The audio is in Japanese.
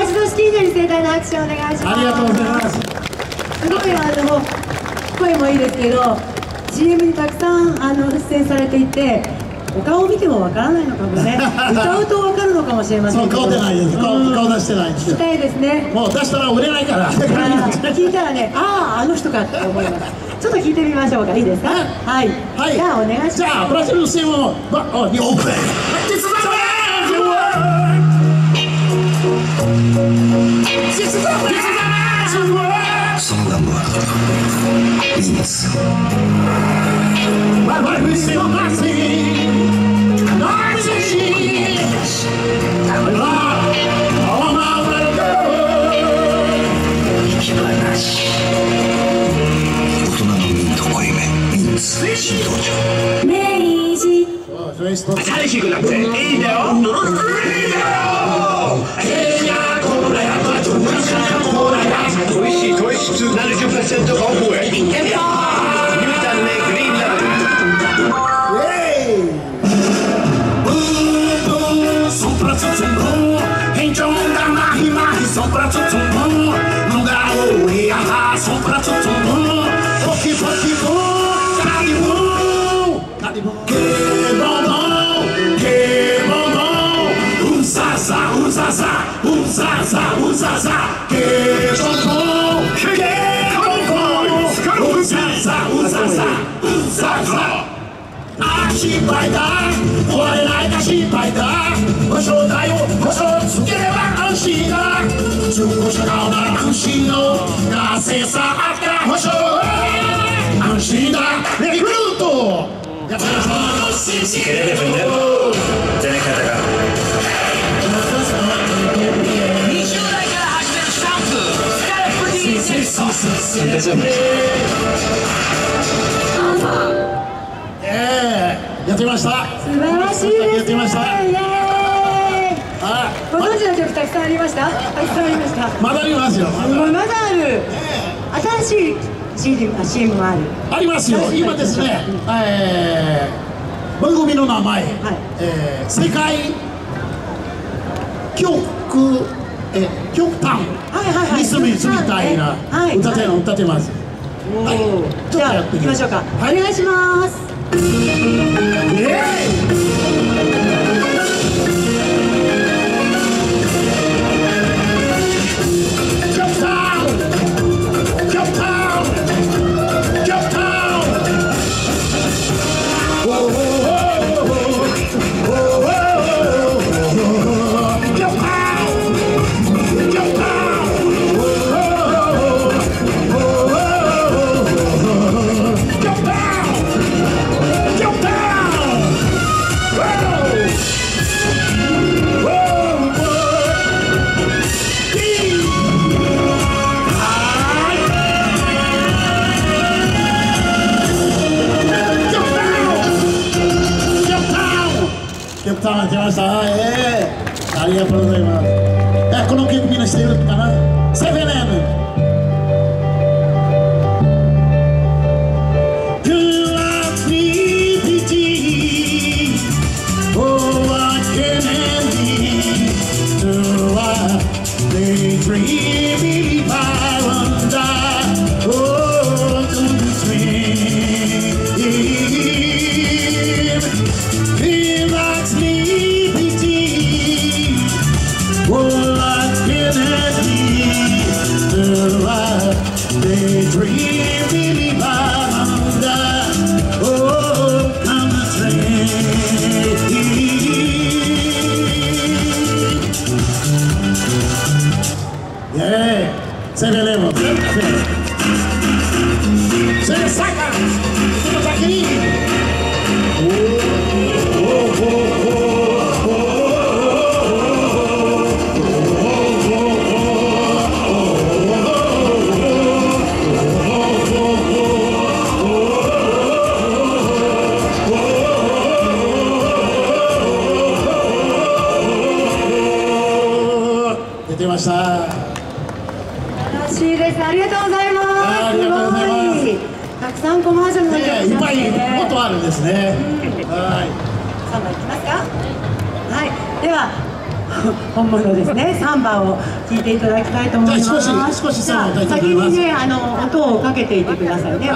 う一度スキージに盛大な拍手をお願いします。ありがとうございます。すごいあの声もいいですけど CM にたくさんあの出演されていてお顔を見てもわからないのかもね。歌うとわかるのかもしれません顔出ないです。顔出してないんですよ。聞きたいですね。もう出したら売れないから。聞いたらねあああの人かって思います。ちょっと聞いてみましょうか。いいですか？はい、はい。じゃあお願いします。じゃあブラジルの CM をばお日本語でき換えなし大人のミント濃いめミンツ新登場明治フェイスと寂しくなっていいんだよ美味しい糖質70%オフへニュータンネ sombra tchutchum Num gaô e ahá, sombra tchutchum Foki, foki, bum, calibum Calibum Que bom, que bom bombom Usazá, usazá, usazá, usazá Que bom, que bom, Usazá, usazá, usazá Ashi vai dar, olha lá, ashi vai dar, hoje eu daí, hoje eu sugerei a China. 中古車買うなら安心のなぜさあった保証安心だレクルートやってましょうテレビに出る出ない方が20代から始めるシャンプースカルプ D セット大丈夫ええやってました素晴らしいですねやってましたご存知の曲たくさんありました？たくさんありました。まだありますよ。まだまだある。新しい CD あ CM もある。ありますよ。今ですねえー番組の名前、えー世界曲えー極端はいはいはい。リスミスみたいなはい。歌ってはい歌ってます。おはい。ーじゃあ行きましょうか、はい。お願いします。イエーイ Jump down 来ました。ええありがとうございます。え、この曲みんな知ってるかなセブン M。Creativity, like Kennedy, the life です。ありがとうございます。すすごい。たくさんコマーシャルの曲ね、いっぱいもっとあるんですね。はい。3番いきますか？はい。では 本物ですね。サンバを聴いていただきたいと思います。じゃあ少し少しじゃあサンバを歌いたい先と思いますにねあの音をかけていてくださいね